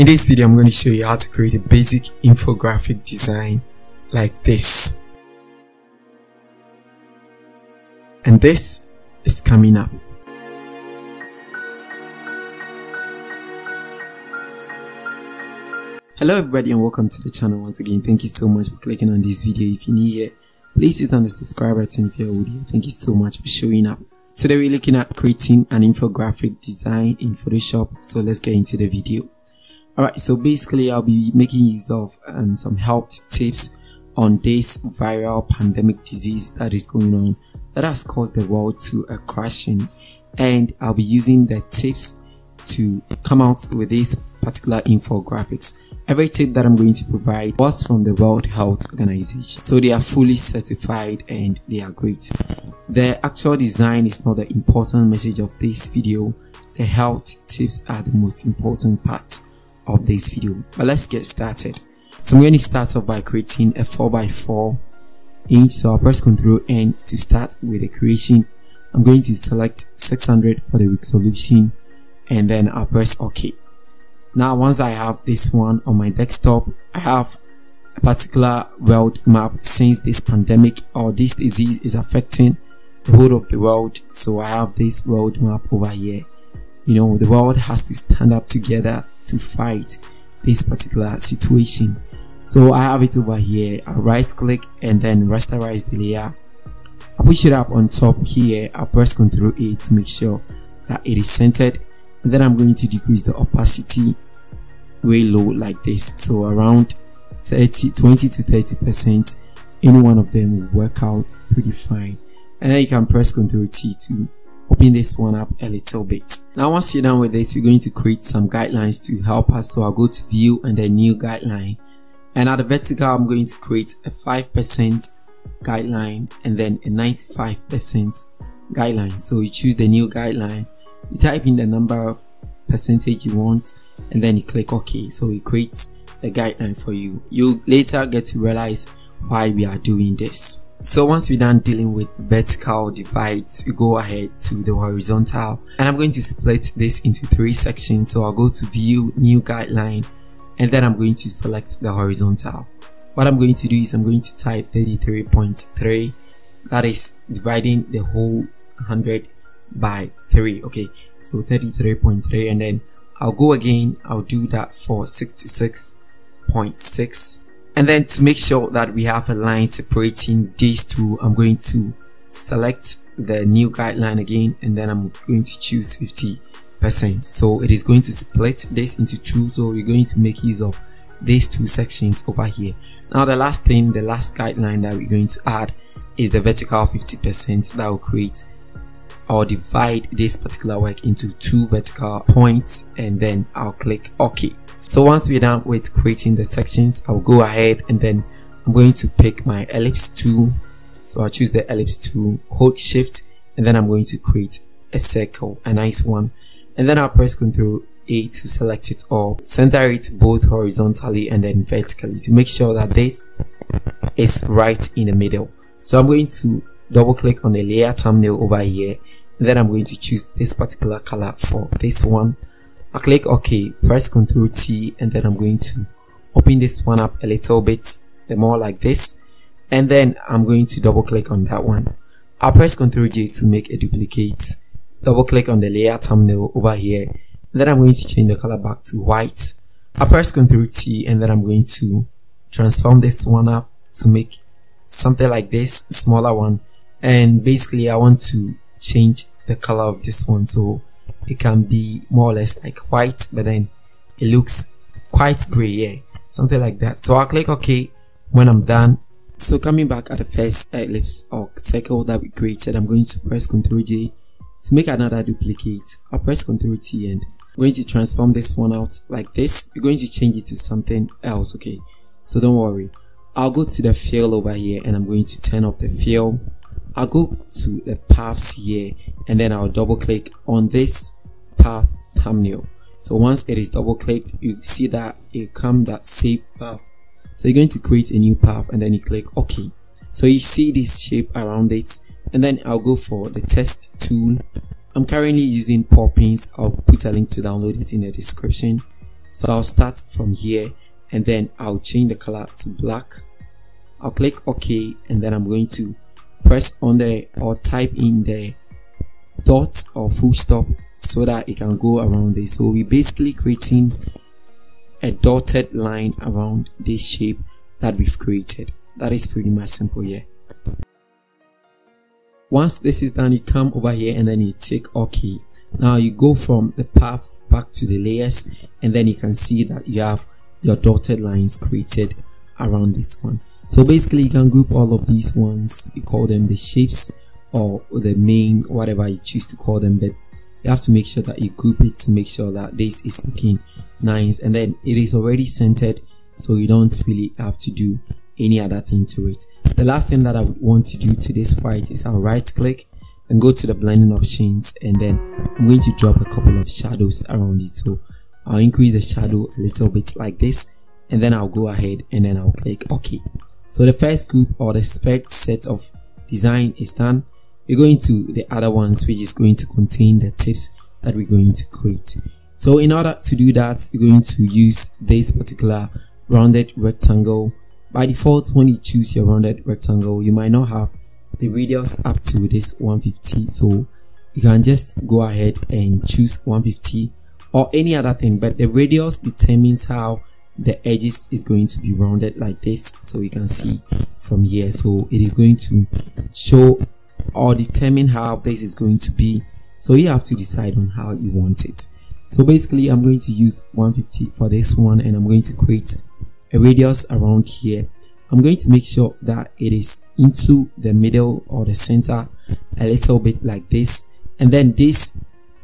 In this video, I'm going to show you how to create a basic infographic design like this. And this is coming up. Hello everybody and welcome to the channel once again. Thank you so much for clicking on this video. If you're new here, please hit on the subscribe button if you're here. Thank you so much for showing up. Today we're looking at creating an infographic design in Photoshop. So let's get into the video. Alright, so basically I'll be making use of um, some health tips on this viral pandemic disease that is going on that has caused the world to a crashing and I'll be using the tips to come out with these particular infographics. Every tip that I'm going to provide was from the World Health Organization. So they are fully certified and they are great. The actual design is not the important message of this video. The health tips are the most important part of this video. But let's get started. So I'm going to start off by creating a 4x4 inch. So I'll press Ctrl N to start with the creation. I'm going to select 600 for the resolution and then I'll press OK. Now once I have this one on my desktop, I have a particular world map since this pandemic or this disease is affecting the whole of the world. So I have this world map over here. You know, the world has to stand up together to fight this particular situation. So I have it over here. I right click and then rasterize the layer. I push it up on top here. I press Ctrl A to make sure that it is centered. And then I'm going to decrease the opacity way low like this. So around 30, 20 to 30 percent. Any one of them will work out pretty fine. And then you can press Ctrl T to open this one up a little bit. Now once you're done with this, we're going to create some guidelines to help us. So I'll go to view and then new guideline. And at the vertical, I'm going to create a 5% guideline and then a 95% guideline. So you choose the new guideline, you type in the number of percentage you want and then you click OK. So it creates the guideline for you. You later get to realize why we are doing this. So once we're done dealing with vertical divides, we go ahead to the horizontal. And I'm going to split this into three sections. So I'll go to view new guideline and then I'm going to select the horizontal. What I'm going to do is I'm going to type 33.3 that is dividing the whole 100 by 3 okay so 33.3 and then I'll go again. I'll do that for 66.6 and then to make sure that we have a line separating these two I'm going to select the new guideline again and then I'm going to choose 50 percent. So it is going to split this into two. So we're going to make use of these two sections over here. Now the last thing the last guideline that we're going to add is the vertical 50 percent that will create or divide this particular work into two vertical points and then I'll click OK so once we're done with creating the sections, I'll go ahead and then I'm going to pick my ellipse tool. So I'll choose the ellipse tool, hold shift, and then I'm going to create a circle, a nice one. And then I'll press Ctrl A to select it all. Center it both horizontally and then vertically to make sure that this is right in the middle. So I'm going to double click on the layer thumbnail over here. Then I'm going to choose this particular color for this one I click OK, press Ctrl T, and then I'm going to open this one up a little bit, the more like this, and then I'm going to double click on that one. I'll press Ctrl J to make a duplicate, double click on the layer thumbnail over here, and then I'm going to change the color back to white. I'll press Ctrl T, and then I'm going to transform this one up to make something like this, smaller one, and basically I want to change the color of this one so it can be more or less like white but then it looks quite gray yeah something like that. So i'll click ok when i'm done. So coming back at the first ellipse or circle that we created i'm going to press ctrl j to make another duplicate. I'll press ctrl t and i'm going to transform this one out like this. We're going to change it to something else okay? So don't worry. I'll go to the fill over here and i'm going to turn off the fill I'll go to the paths here and then I'll double click on this path thumbnail. So once it is double clicked, you see that it come that save path. So you're going to create a new path and then you click OK. So you see this shape around it and then I'll go for the text tool. I'm currently using Poppins. I'll put a link to download it in the description. so I'll start from here and then I'll change the color to black I'll click OK and then I'm going to press on the or type in the dot or full stop so that it can go around this. So we're basically creating a dotted line around this shape that we've created. That is pretty much simple here once this is done you come over here and then you tick ok. Now you go from the paths back to the layers and then you can see that you have your dotted lines created around this one so basically you can group all of these ones. You call them the shapes or the main whatever you choose to call them but you have to make sure that you group it to make sure that this is looking nice. And then it is already centered so you don't really have to do any other thing to it. The last thing that i want to do to this white is i'll right click and go to the blending options and then i'm going to drop a couple of shadows around it. So i'll increase the shadow a little bit like this and then i'll go ahead and then i'll click ok so the first group or the first set of design is done. We're going to the other ones which is going to contain the tips that we're going to create. So in order to do that we're going to use this particular rounded rectangle. By default when you choose your rounded rectangle you might not have the radius up to this 150 so you can just go ahead and choose 150 or any other thing but the radius determines how the edges is going to be rounded like this so you can see from here. So it is going to show or determine how this is going to be. So you have to decide on how you want it. So basically i'm going to use 150 for this one and i'm going to create a radius around here. I'm going to make sure that it is into the middle or the center a little bit like this. And then this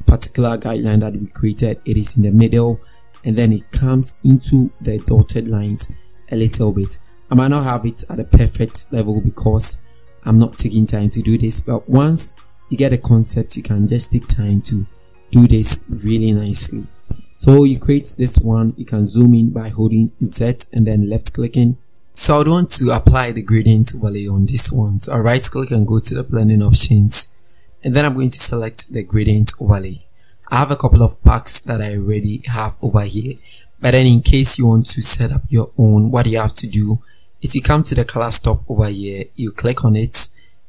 particular guideline that we created it is in the middle and then it comes into the dotted lines a little bit. I might not have it at a perfect level because I'm not taking time to do this but once you get a concept you can just take time to do this really nicely. So you create this one you can zoom in by holding Z and then left clicking. So I'd want to apply the gradient overlay on this one. So I right click and go to the blending options. And then I'm going to select the gradient overlay I have a couple of packs that I already have over here. But then in case you want to set up your own what you have to do is you come to the color stop over here you click on it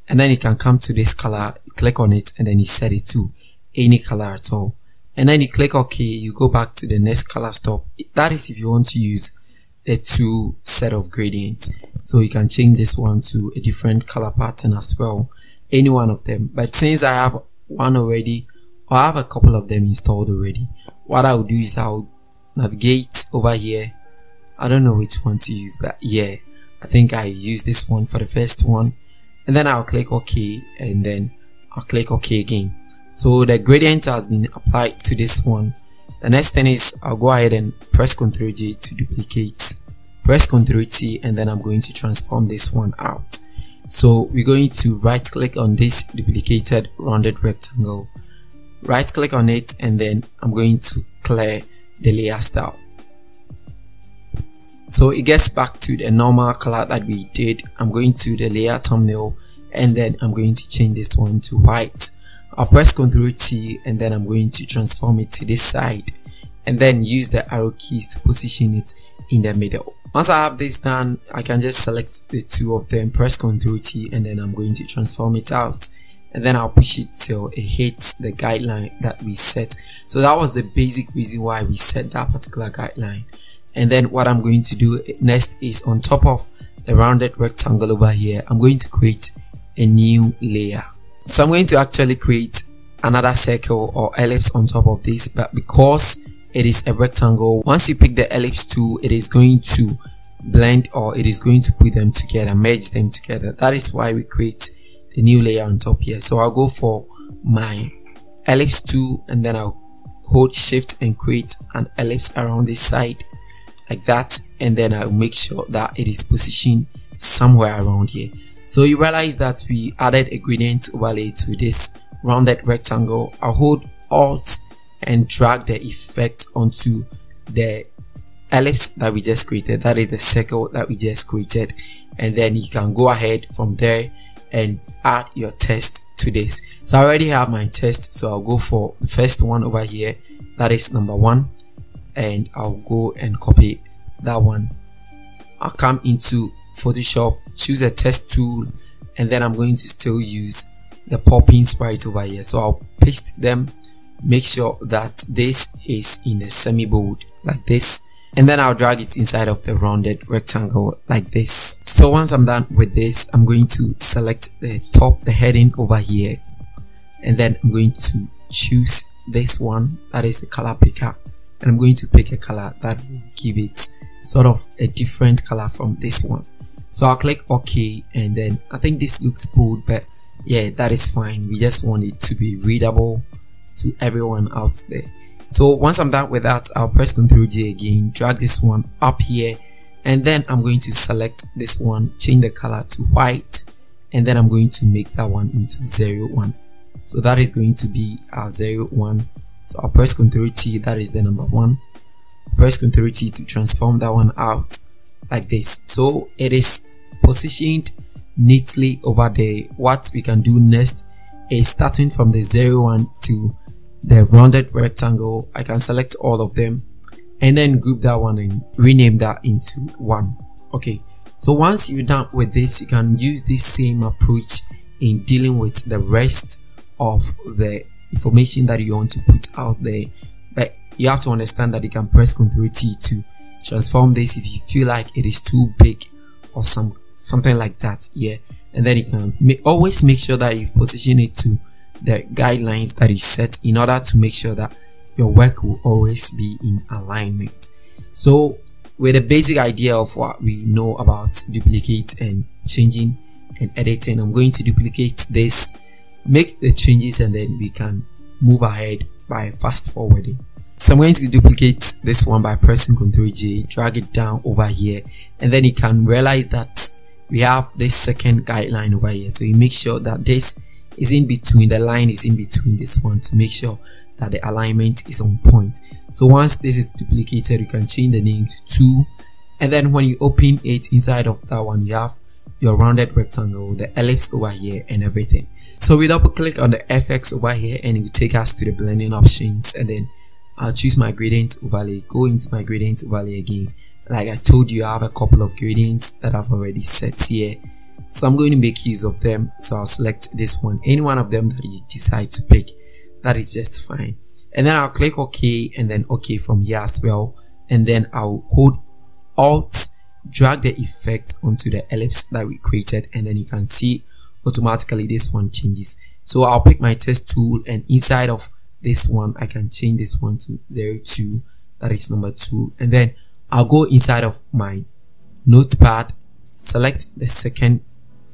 and then you can come to this color click on it and then you set it to any color at all. And then you click ok you go back to the next color stop. That is if you want to use a two set of gradients. So you can change this one to a different color pattern as well any one of them. But since i have one already i have a couple of them installed already what i'll do is i'll navigate over here i don't know which one to use but yeah I think I use this one for the first one and then I'll click OK and then I'll click OK again. So the gradient has been applied to this one. The next thing is I'll go ahead and press Ctrl J to duplicate. Press Ctrl T and then I'm going to transform this one out. So we're going to right click on this duplicated rounded rectangle. Right click on it and then I'm going to clear the layer style. So it gets back to the normal color that we did. I'm going to the layer thumbnail and then i'm going to change this one to white. I'll press ctrl t and then i'm going to transform it to this side. And then use the arrow keys to position it in the middle. Once i have this done i can just select the two of them press ctrl t and then i'm going to transform it out and then I'll push it till it hits the guideline that we set. So that was the basic reason why we set that particular guideline. And then what I'm going to do next is on top of the rounded rectangle over here I'm going to create a new layer. So I'm going to actually create another circle or ellipse on top of this but because it is a rectangle once you pick the ellipse tool it is going to blend or it is going to put them together merge them together. That is why we create the new layer on top here. So I'll go for my ellipse tool and then I'll hold shift and create an ellipse around this side like that. And then I'll make sure that it is positioned somewhere around here. So you realize that we added a gradient overlay to this rounded rectangle. I'll hold alt and drag the effect onto the ellipse that we just created. That is the circle that we just created. And then you can go ahead from there and add your test to this. So I already have my test so I'll go for the first one over here. That is number one and I'll go and copy that one. I'll come into Photoshop choose a text tool and then I'm going to still use the Poppins right over here. So I'll paste them make sure that this is in a semi bold like this and then I'll drag it inside of the rounded rectangle like this. So once I'm done with this I'm going to select the top the heading over here. And then I'm going to choose this one that is the color picker. And I'm going to pick a color that will give it sort of a different color from this one. So I'll click OK and then I think this looks bold but yeah that is fine. We just want it to be readable to everyone out there so once I'm done with that I'll press Ctrl J again drag this one up here and then I'm going to select this one change the color to white and then I'm going to make that one into 01 so that is going to be uh, our 01 so I'll press Ctrl T that is the number one. Press Ctrl T to transform that one out like this. So it is positioned neatly over there. What we can do next is starting from the 01 to the rounded rectangle I can select all of them and then group that one and rename that into one. Okay so once you're done with this you can use this same approach in dealing with the rest of the information that you want to put out there. But you have to understand that you can press Ctrl T to transform this if you feel like it is too big or some something like that yeah. And then you can always make sure that you position it to the guidelines that is set in order to make sure that your work will always be in alignment so with a basic idea of what we know about duplicate and changing and editing i'm going to duplicate this make the changes and then we can move ahead by fast forwarding so I'm going to duplicate this one by pressing Ctrl J, drag it down over here, and then you can realize that we have this second guideline over here. So you make sure that this is in between, the line is in between this one to make sure that the alignment is on point. So once this is duplicated, you can change the name to 2, and then when you open it inside of that one, you have your rounded rectangle, the ellipse over here, and everything. So we double click on the FX over here and it will take us to the blending options and then I'll choose my gradient overlay, go into my gradient overlay again. Like I told you, I have a couple of gradients that I've already set here. So I'm going to make use of them. So I'll select this one, any one of them that you decide to pick. That is just fine. And then I'll click OK and then OK from here as well. And then I'll hold Alt, drag the effect onto the ellipse that we created. And then you can see automatically this one changes. So I'll pick my text tool and inside of this one I can change this one to 02 that is number 2 and then I'll go inside of my notepad select the second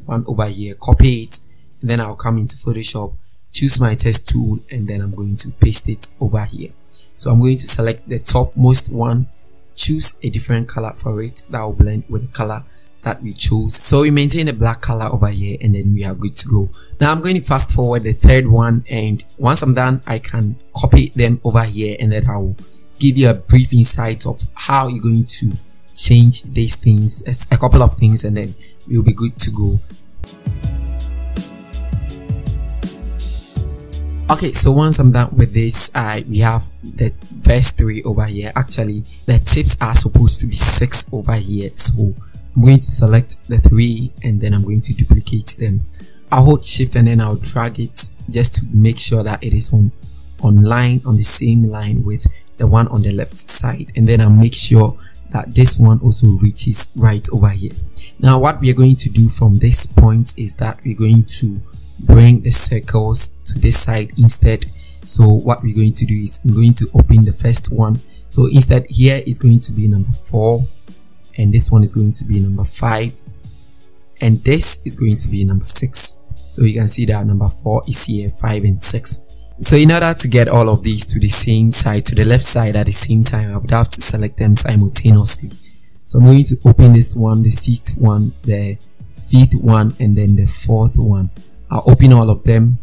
one over here copy it and then I'll come into Photoshop choose my text tool and then I'm going to paste it over here. So I'm going to select the topmost one choose a different color for it that will blend with the color that we chose. So we maintain the black color over here and then we are good to go. Now i'm going to fast forward the third one and once i'm done i can copy them over here and then i will give you a brief insight of how you're going to change these things a couple of things and then we'll be good to go. Okay so once i'm done with this i we have the verse 3 over here. Actually the tips are supposed to be 6 over here. So I'm going to select the three and then I'm going to duplicate them. I'll hold shift and then I'll drag it just to make sure that it is on, on line on the same line with the one on the left side. And then I'll make sure that this one also reaches right over here. Now what we are going to do from this point is that we're going to bring the circles to this side instead. So what we're going to do is I'm going to open the first one. So instead here is going to be number 4 and this one is going to be number 5 and this is going to be number 6 so you can see that number 4 is here 5 and 6 so in order to get all of these to the same side to the left side at the same time I would have to select them simultaneously. So I'm going to open this one the sixth one the fifth one and then the fourth one. I'll open all of them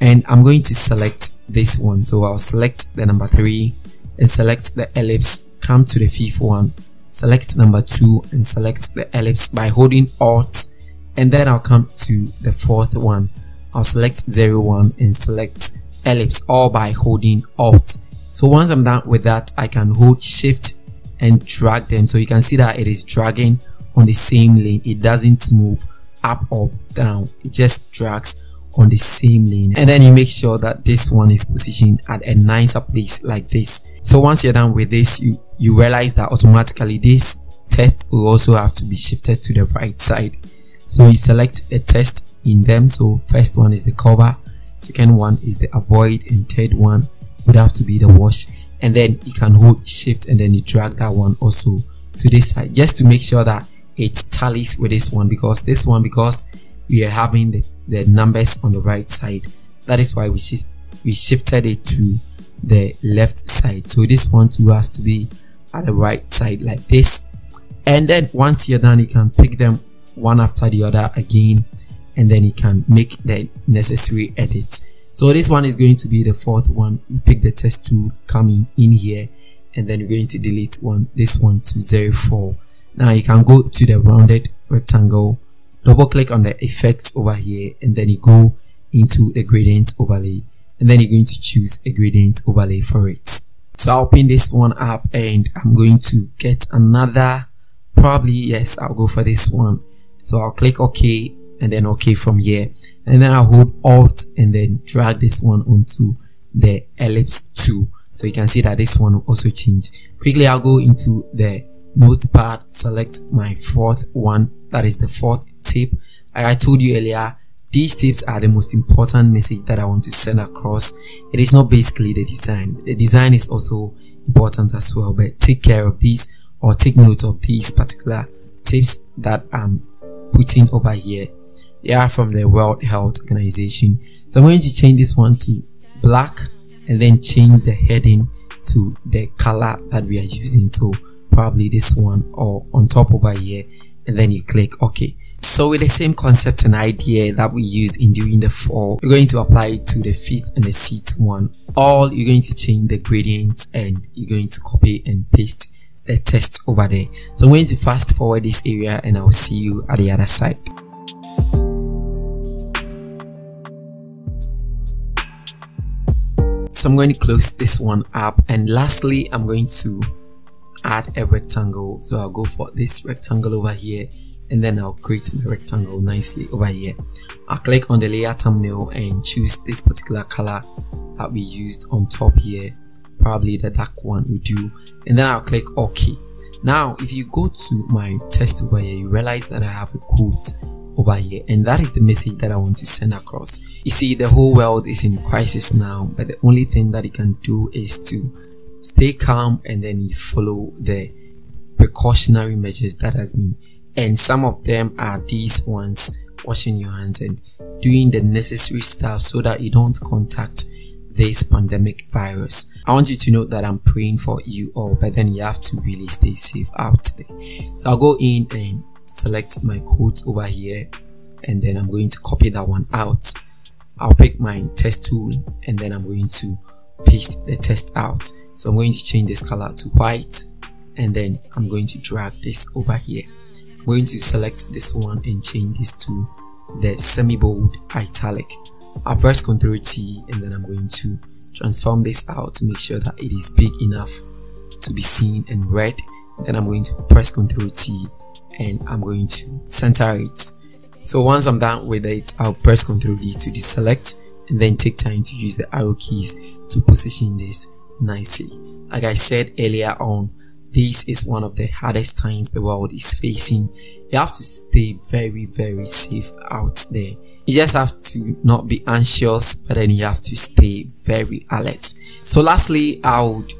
and I'm going to select this one. So I'll select the number 3 and select the ellipse come to the fifth one select number 2 and select the ellipse by holding alt and then I'll come to the fourth one. I'll select zero one and select ellipse all by holding alt. So once i'm done with that i can hold shift and drag them. So you can see that it is dragging on the same lane. It doesn't move up or down. It just drags on the same lane. And then you make sure that this one is positioned at a nicer place like this. So once you're done with this you you realize that automatically this text will also have to be shifted to the right side. So you select a text in them. So first one is the cover second one is the avoid and third one would have to be the wash. And then you can hold shift and then you drag that one also to this side just to make sure that it tallies with this one because this one because we are having the, the numbers on the right side that is why we shift we shifted it to the left side. So this one too has to be at the right side like this. And then once you're done you can pick them one after the other again and then you can make the necessary edits. So this one is going to be the fourth one. You pick the text tool coming in here and then you're going to delete one this one to 04 now you can go to the rounded rectangle double click on the effects over here and then you go into the gradient overlay and then you're going to choose a gradient overlay for it. So I'll pin this one up and I'm going to get another probably yes I'll go for this one. So I'll click OK and then OK from here. And then I'll hold Alt and then drag this one onto the ellipse tool so you can see that this one will also change. Quickly I'll go into the notepad select my fourth one. That is the fourth tip. Like I told you earlier these tips are the most important message that I want to send across. It is not basically the design. The design is also important as well but take care of these or take note of these particular tips that I'm putting over here they are from the World Health Organization so I'm going to change this one to black and then change the heading to the color that we are using so probably this one or on top over here and then you click OK so with the same concept and idea that we used in doing the four, we're going to apply it to the fifth and the sixth one. All you're going to change the gradient and you're going to copy and paste the text over there. So I'm going to fast forward this area and I'll see you at the other side. So I'm going to close this one up and lastly I'm going to add a rectangle. So I'll go for this rectangle over here and then I'll create my rectangle nicely over here. I'll click on the layer thumbnail and choose this particular color that we used on top here. Probably the dark one we do. And then I'll click OK. Now, if you go to my test over here, you realize that I have a quote over here and that is the message that I want to send across. You see, the whole world is in crisis now, but the only thing that you can do is to stay calm and then you follow the precautionary measures that has been and some of them are these ones washing your hands and doing the necessary stuff so that you don't contact this pandemic virus. I want you to know that I'm praying for you all, but then you have to really stay safe out there. So I'll go in and select my quote over here and then I'm going to copy that one out. I'll pick my text tool and then I'm going to paste the test out. So I'm going to change this color to white and then I'm going to drag this over here I'm going to select this one and change this to the semi-bold italic. I'll press Ctrl T and then I'm going to transform this out to make sure that it is big enough to be seen and read. Then I'm going to press Ctrl T and I'm going to center it. So once I'm done with it, I'll press Ctrl D to deselect and then take time to use the arrow keys to position this nicely. Like I said earlier on, this is one of the hardest times the world is facing. You have to stay very, very safe out there. You just have to not be anxious, but then you have to stay very alert. So lastly, I would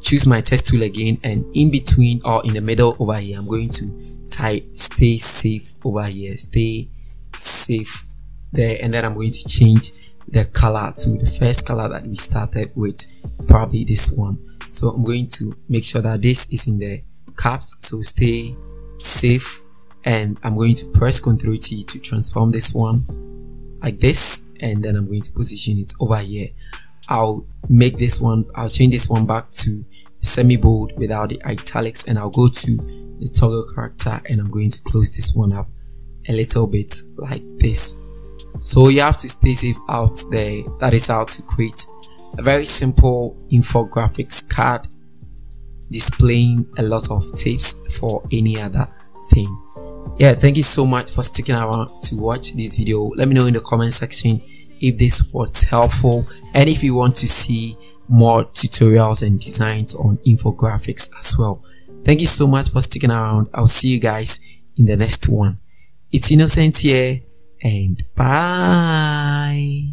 choose my text tool again and in between or in the middle over here, I'm going to type stay safe over here, stay safe there. And then I'm going to change the color to the first color that we started with, probably this one. So i'm going to make sure that this is in the caps. So stay safe. And i'm going to press ctrl t to transform this one like this. And then i'm going to position it over here. I'll make this one i'll change this one back to semi bold without the italics. And i'll go to the toggle character and i'm going to close this one up a little bit like this. So you have to stay safe out there. That is how to create a very simple infographics card displaying a lot of tips for any other thing. Yeah thank you so much for sticking around to watch this video. Let me know in the comment section if this was helpful and if you want to see more tutorials and designs on infographics as well thank you so much for sticking around. I'll see you guys in the next one. It's Innocent here and bye